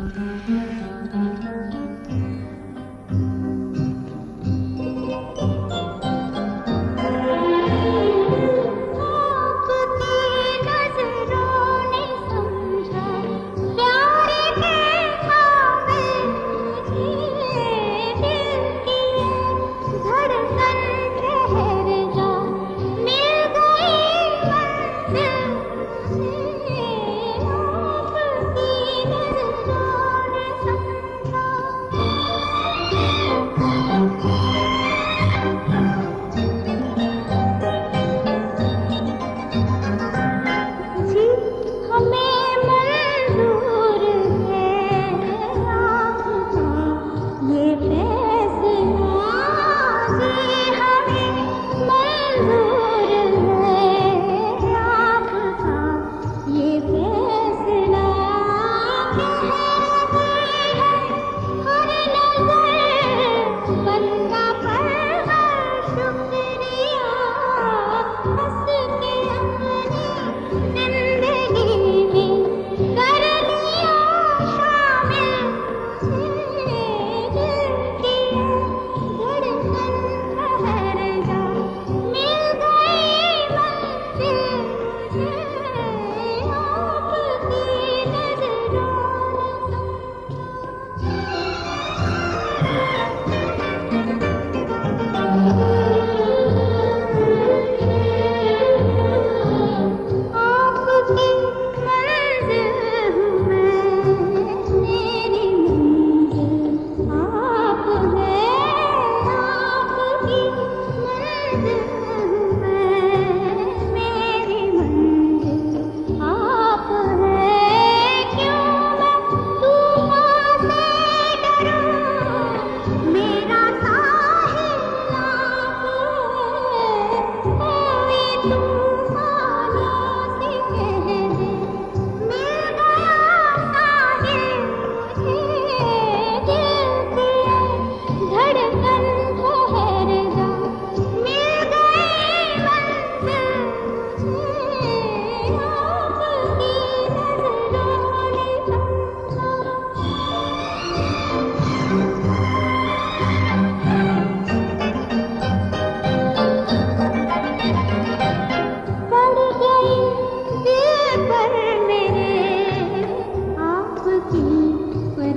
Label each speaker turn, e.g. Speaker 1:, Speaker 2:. Speaker 1: Mm-hmm.